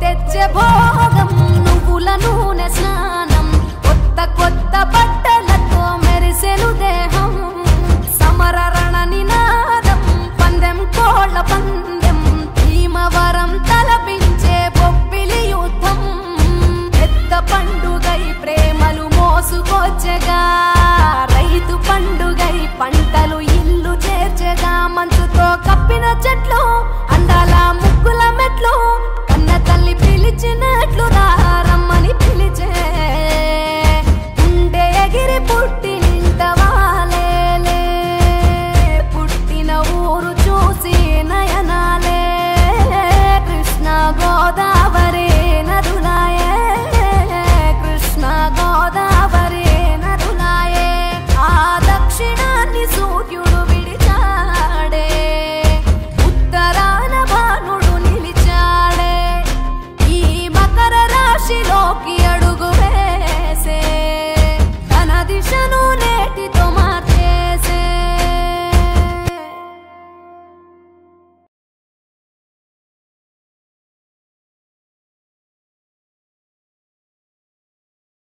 తెచ్చే భోగం నువ్వుల నూనె స్నానం కొత్త కొత్త బట్టలతో మెరిసెను దేహం సమర నినాదం పందెం కోళ్ళ పందెం భీమవరం తలపించే బొబ్బిలి యుద్ధం. పెద్ద పండుగై ప్రేమలు మోసుకొచ్చగా రైతు పండుగై పంటలు ఇల్లు చేర్చగా మంచుతో కప్పిన చెట్లు అందాల ముగ్గుల మెట్లు